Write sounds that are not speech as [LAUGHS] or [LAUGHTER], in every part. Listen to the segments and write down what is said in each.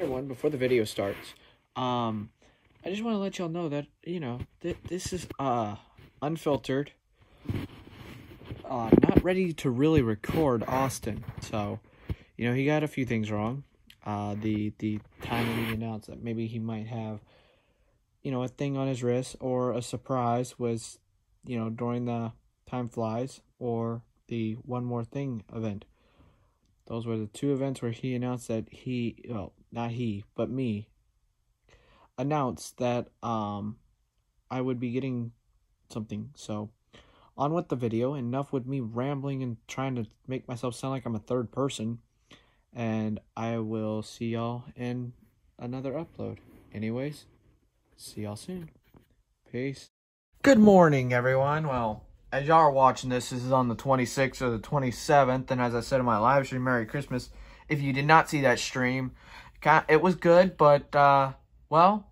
everyone, before the video starts, um, I just want to let y'all know that, you know, th this is, uh, unfiltered, uh, not ready to really record Austin, so, you know, he got a few things wrong, uh, the, the time he announced that maybe he might have, you know, a thing on his wrist, or a surprise was, you know, during the Time Flies, or the One More Thing event. Those were the two events where he announced that he, well, not he, but me, announced that um I would be getting something. So, on with the video. Enough with me rambling and trying to make myself sound like I'm a third person. And I will see y'all in another upload. Anyways, see y'all soon. Peace. Good morning, everyone. Well, as y'all are watching this, this is on the 26th or the 27th. And as I said in my live stream, Merry Christmas. If you did not see that stream, it was good, but, uh, well,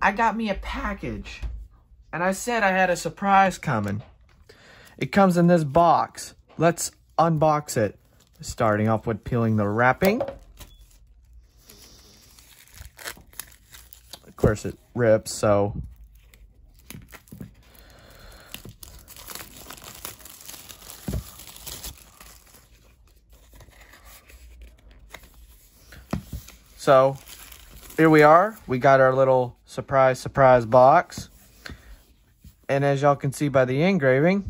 I got me a package. And I said I had a surprise coming. It comes in this box. Let's unbox it. Starting off with peeling the wrapping. Of course, it rips, so So here we are. We got our little surprise, surprise box. And as y'all can see by the engraving,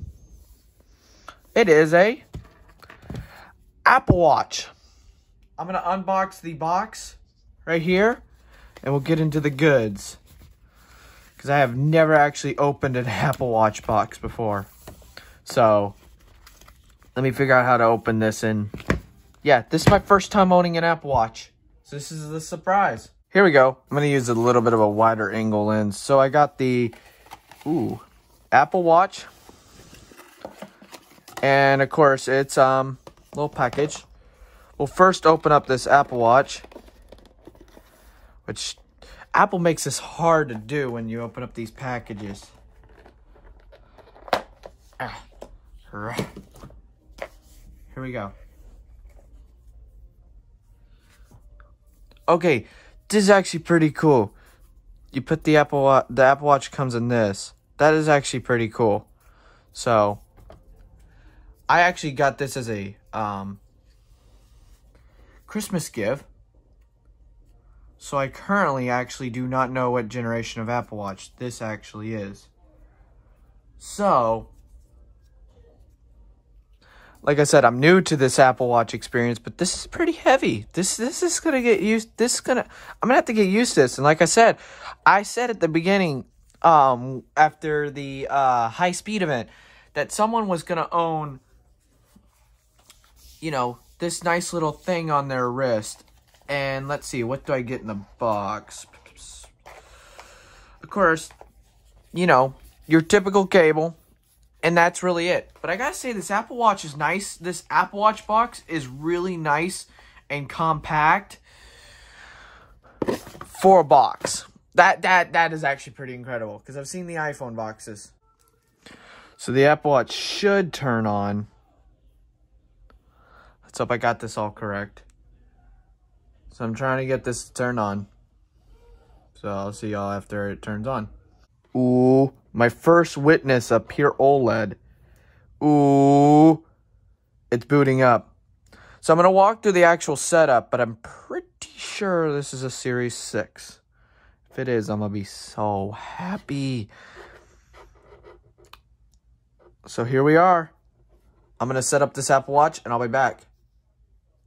it is a Apple Watch. I'm going to unbox the box right here and we'll get into the goods. Because I have never actually opened an [LAUGHS] Apple Watch box before. So, let me figure out how to open this and yeah, this is my first time owning an Apple Watch. So this is the surprise. Here we go. I'm going to use a little bit of a wider angle lens. So I got the, ooh, Apple Watch. And of course, it's um little package. We'll first open up this Apple Watch. Which Apple makes this hard to do when you open up these packages. Ah. Here we go. Okay, this is actually pretty cool. You put the Apple Watch, the Apple Watch comes in this. That is actually pretty cool. So, I actually got this as a um, Christmas gift. So I currently actually do not know what generation of Apple Watch this actually is. So, like I said, I'm new to this Apple Watch experience, but this is pretty heavy. This this is gonna get used. This is gonna. I'm gonna have to get used to this. And like I said, I said at the beginning, um, after the uh, Hi, Speed event, that someone was gonna own, you know, this nice little thing on their wrist. And let's see, what do I get in the box? Of course, you know, your typical cable and that's really it. But I gotta say, this Apple Watch is nice. This Apple Watch box is really nice and compact for a box. That that that is actually pretty incredible because I've seen the iPhone boxes. So the Apple Watch should turn on. Let's hope I got this all correct. So I'm trying to get this to turn on. So I'll see y'all after it turns on. Ooh, my first witness of pure OLED. Ooh, it's booting up. So I'm going to walk through the actual setup, but I'm pretty sure this is a Series 6. If it is, I'm going to be so happy. So here we are. I'm going to set up this Apple Watch, and I'll be back.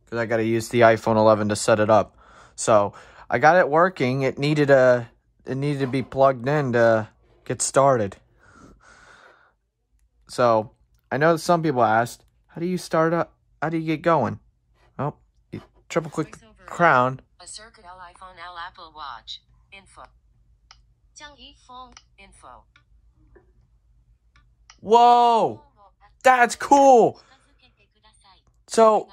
Because I got to use the iPhone 11 to set it up. So I got it working. It needed a, it needed to be plugged in to get started. So, I know some people asked, how do you start up? How do you get going? Oh, you triple click the crown. A circuit L iPhone L Apple Watch. Info. Info. Whoa! That's cool! So,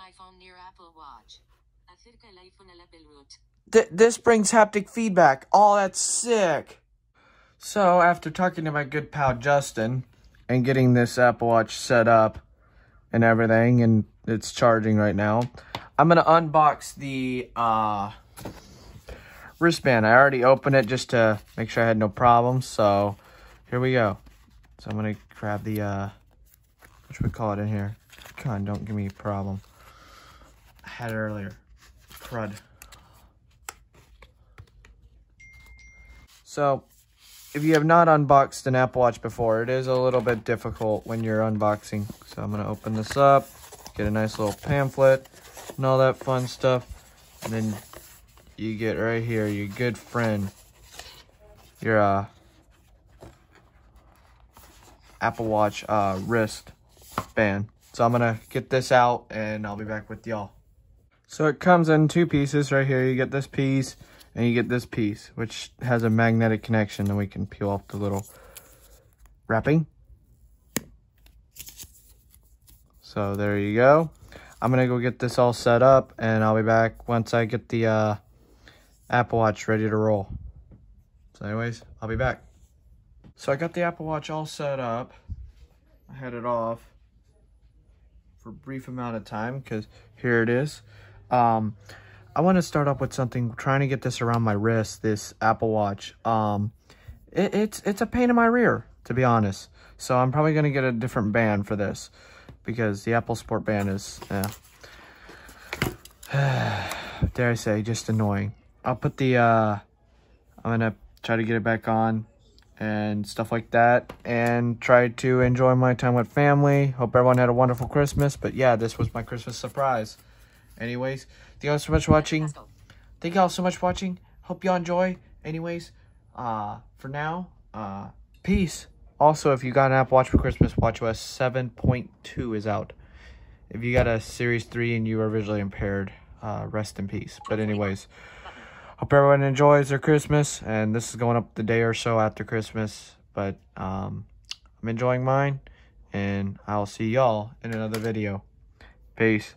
th this brings haptic feedback. Oh, that's sick. So, after talking to my good pal Justin and getting this Apple Watch set up and everything, and it's charging right now, I'm going to unbox the uh, wristband. I already opened it just to make sure I had no problems. So here we go. So I'm going to grab the, uh, what should we call it in here? Come on, don't give me a problem. I had it earlier. Crud. So, if you have not unboxed an Apple Watch before, it is a little bit difficult when you're unboxing. So I'm going to open this up, get a nice little pamphlet and all that fun stuff. And then you get right here, your good friend, your uh, Apple Watch uh, wrist band. So I'm going to get this out and I'll be back with y'all. So it comes in two pieces right here. You get this piece and you get this piece, which has a magnetic connection, and we can peel off the little wrapping. So there you go. I'm going to go get this all set up, and I'll be back once I get the uh, Apple Watch ready to roll. So anyways, I'll be back. So I got the Apple Watch all set up. I had it off for a brief amount of time because here it is. Um, I want to start off with something, trying to get this around my wrist, this Apple Watch. Um, it, it's, it's a pain in my rear, to be honest. So I'm probably going to get a different band for this because the Apple Sport band is, eh. [SIGHS] dare I say, just annoying. I'll put the, uh, I'm going to try to get it back on and stuff like that and try to enjoy my time with family. Hope everyone had a wonderful Christmas. But yeah, this was my Christmas surprise. Anyways, thank you all so much for watching. Thank you all so much for watching. Hope y'all enjoy. Anyways, uh, for now, uh, peace. Also, if you got an Apple Watch for Christmas, WatchOS 7.2 is out. If you got a Series 3 and you are visually impaired, uh, rest in peace. But anyways, hope everyone enjoys their Christmas. And this is going up the day or so after Christmas. But um, I'm enjoying mine. And I'll see y'all in another video. Peace.